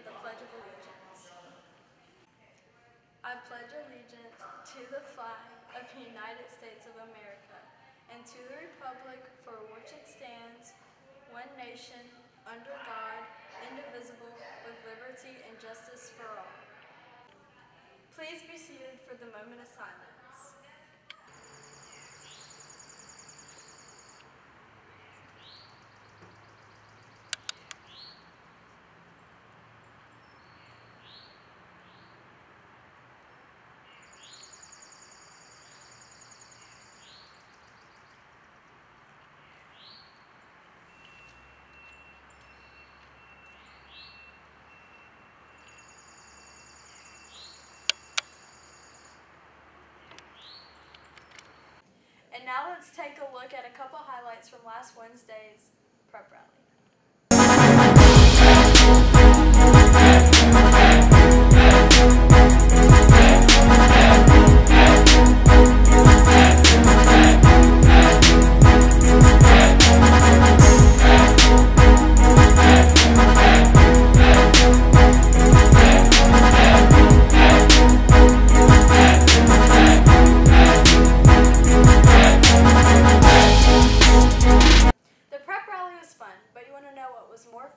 for the Pledge of Allegiance. I pledge allegiance to the flag of the United States of America and to the republic for which it stands, one nation, under God, indivisible, with liberty and justice for all. Please be seated for the moment of silence. And now let's take a look at a couple highlights from last Wednesday's prep rally.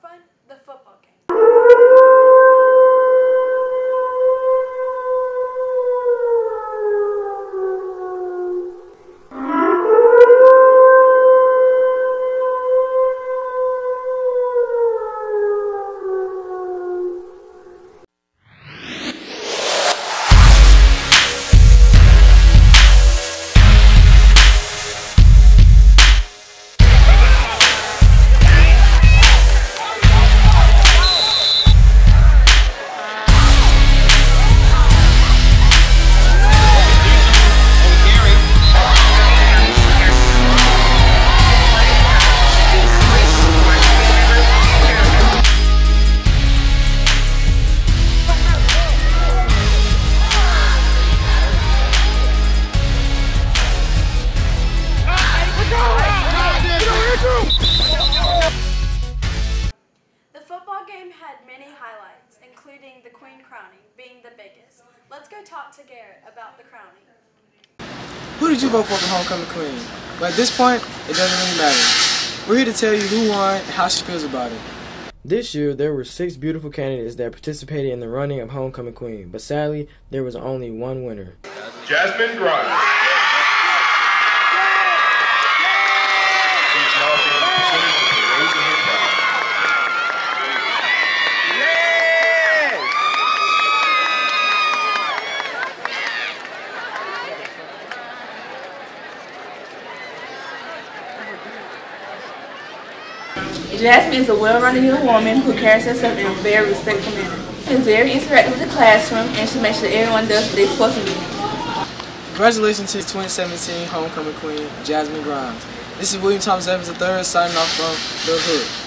Fun? The football game. Had many highlights, including the Queen crowning being the biggest. Let's go talk to Garrett about the crowning. Who did you vote for for homecoming queen? But at this point, it doesn't really matter. We're here to tell you who won and how she feels about it. This year, there were six beautiful candidates that participated in the running of Homecoming Queen, but sadly, there was only one winner. Jasmine Grimes. She's now being considered to be raising her crown. Jasmine is a well-rounded young woman who carries herself in a very respectful manner. She is very interactive with the classroom and she makes sure everyone does what they're supposed to do. Congratulations to 2017 homecoming queen, Jasmine Grimes. This is William Thomas Evans III signing off from The Hook.